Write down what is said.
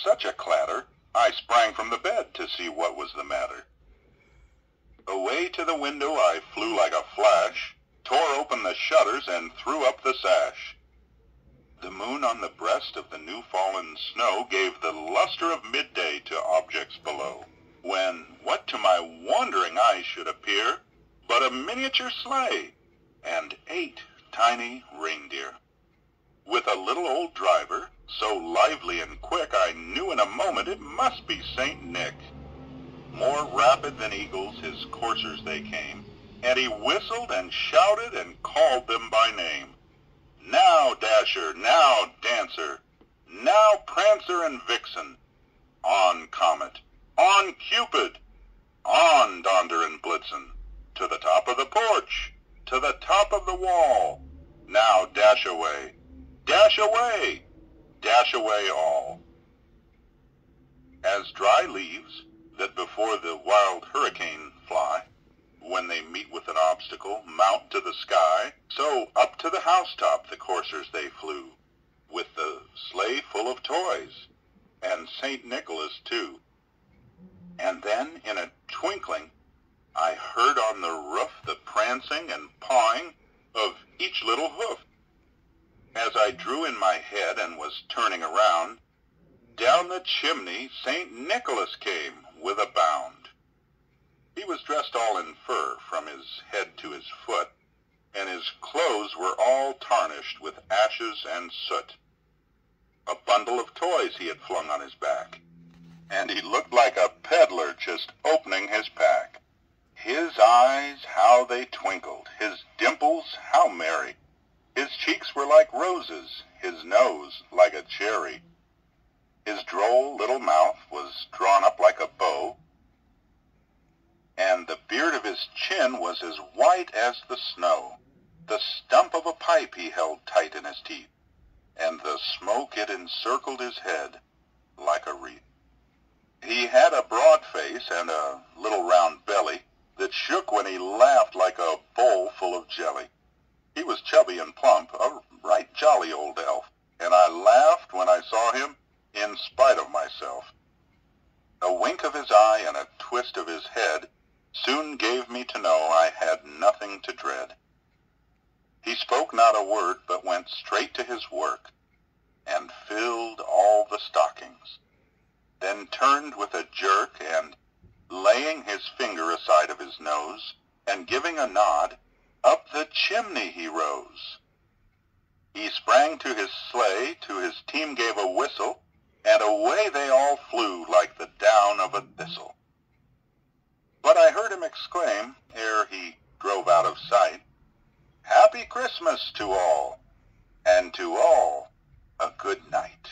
such a clatter, I sprang from the bed to see what was the matter. Away to the window I flew like a flash, tore open the shutters and threw up the sash. The moon on the breast of the new fallen snow gave the luster of midday to objects below, when what to my wondering eyes should appear but a miniature sleigh and eight tiny reindeer. With a little old driver, so lively and quick I knew in a moment it must be St. Nick. More rapid than eagles his coursers they came, and he whistled and shouted and called them by name. Now, Dasher, now, Dancer, now, Prancer and Vixen, on Comet, on Cupid, on Donder and Blitzen, to the top of the porch, to the top of the wall. Now dash away, dash away, dash away all. As dry leaves that before the wild hurricane fly, when they meet with an obstacle, mount to the sky, so up to the housetop the coursers they flew, with the sleigh full of toys, and St. Nicholas too. And then in a twinkling I heard on the roof the prancing and pawing of each little hoof. As I drew in my head and was turning around, down the chimney St. Nicholas came with a bound. He was dressed all in fur from his head to his foot, and his clothes were all tarnished with ashes and soot. A bundle of toys he had flung on his back, and he looked like a peddler just opening his pack. His eyes, how they twinkled, his dimples, how merry. Cheeks were like roses, his nose like a cherry. His droll little mouth was drawn up like a bow, and the beard of his chin was as white as the snow. The stump of a pipe he held tight in his teeth, and the smoke it encircled his head like a wreath. He had a broad face and a little round belly that shook when he laughed like a bowl full of jelly. He was chubby and plump, a right jolly old elf, and I laughed when I saw him in spite of myself. A wink of his eye and a twist of his head soon gave me to know I had nothing to dread. He spoke not a word, but went straight to his work, and filled all the stockings, then turned with a jerk, and, laying his finger aside of his nose, and giving a nod, up the chimney he rose. He sprang to his sleigh, to his team gave a whistle, and away they all flew like the down of a thistle. But I heard him exclaim, ere he drove out of sight, Happy Christmas to all, and to all a good night.